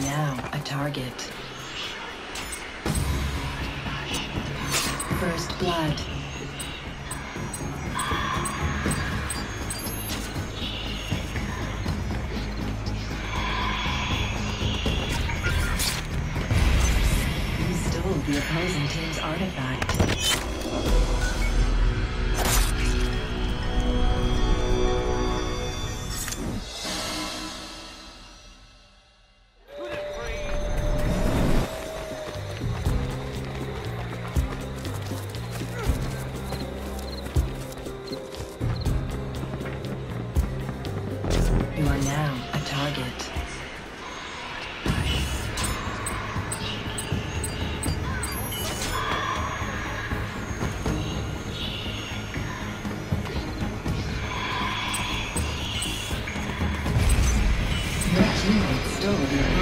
now a target. First blood.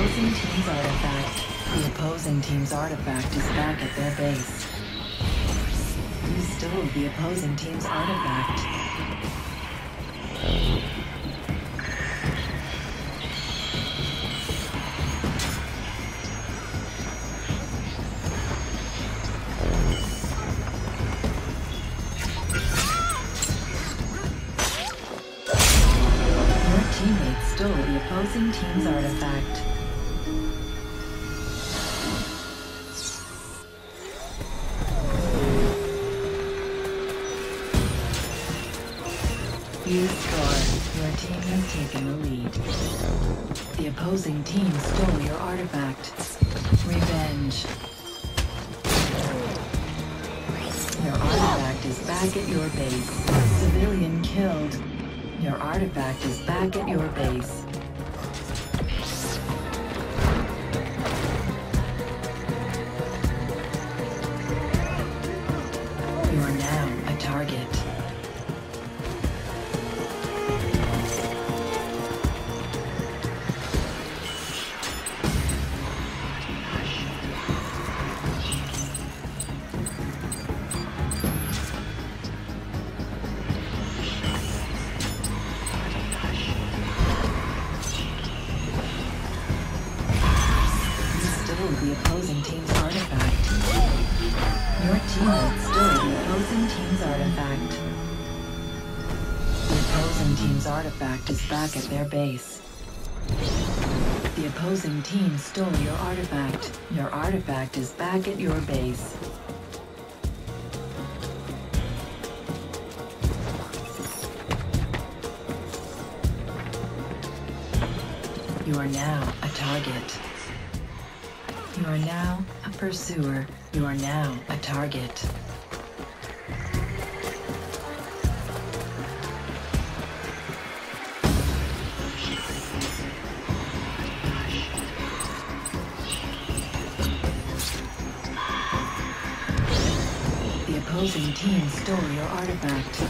Opposing team's artifact. The opposing team's artifact is back at their base. You stole the opposing team's artifact. Your teammate stole the opposing team's artifact. Your artifact. Revenge. Your artifact is back at your base. Civilian killed. Your artifact is back at your base. Opposing team's artifact is back at their base. The opposing team stole your artifact. Your artifact is back at your base. You are now a target. You are now a pursuer. You are now a target. Opposing team stole your artifact.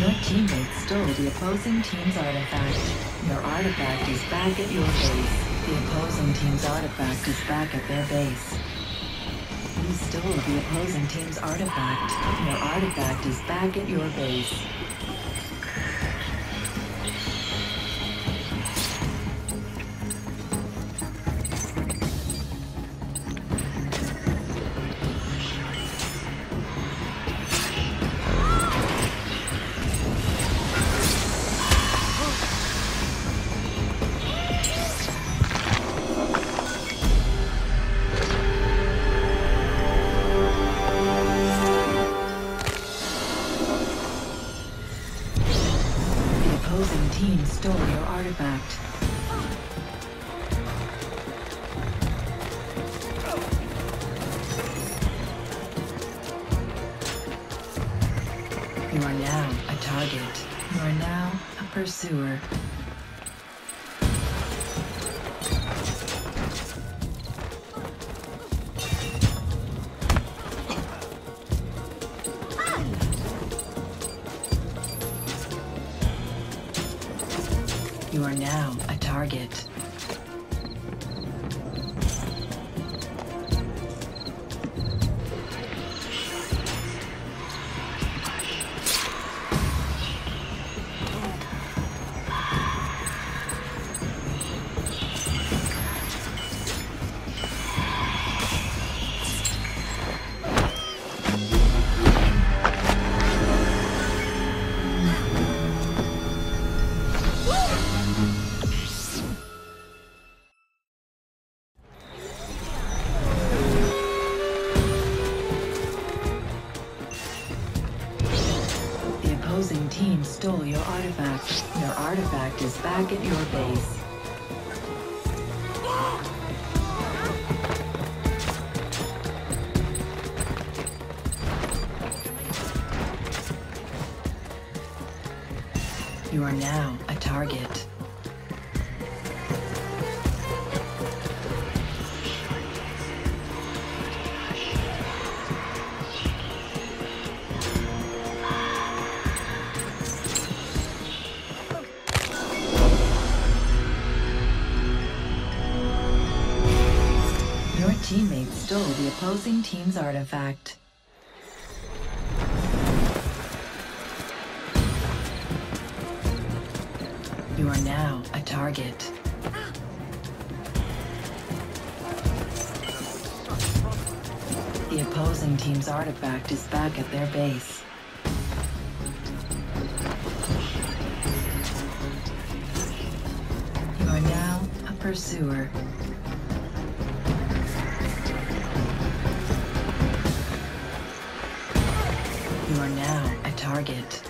Your stole the opposing team's artifact. Your artifact is back at your base. The opposing team's artifact is back at their base. You stole the opposing team's artifact. Your artifact is back at your base. You are now a target. You are now a pursuer. You are now a target. Stole your artifact. Your artifact is back at your base. You are now a target. Your teammate stole the opposing team's artifact. You are now a target. The opposing team's artifact is back at their base. You are now a pursuer. You are now a target.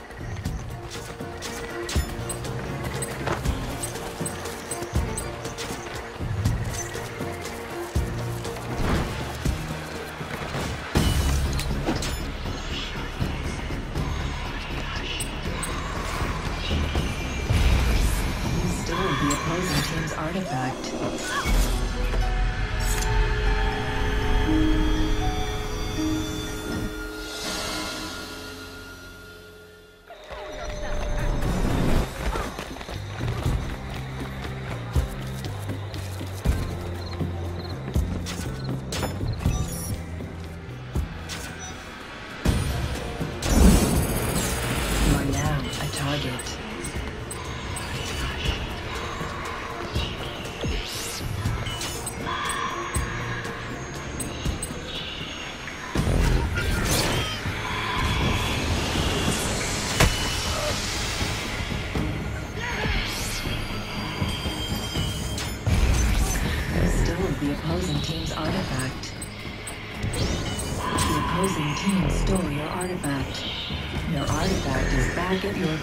Artifact.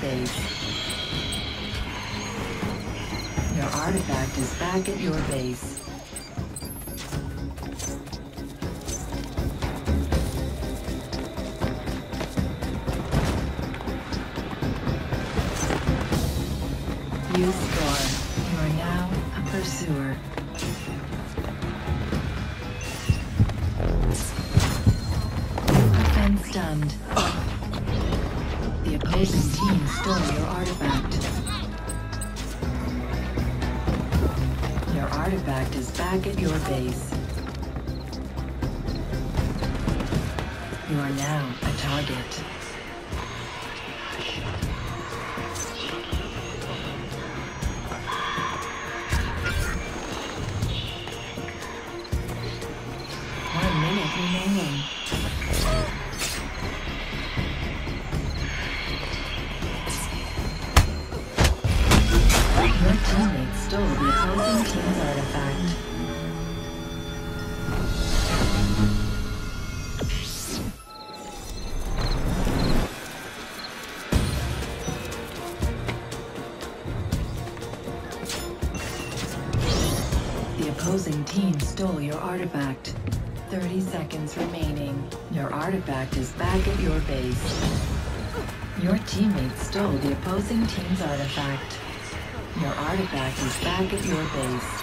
Base. Your artifact is back at your base. You score. You are now a pursuer. Have been stunned. The team stole your artifact. Your artifact is back at your base. You are now a target. Stole the opposing team's artifact. The opposing team stole your artifact. 30 seconds remaining. Your artifact is back at your base. Your teammate stole the opposing team's artifact. Your artifact is back at your base.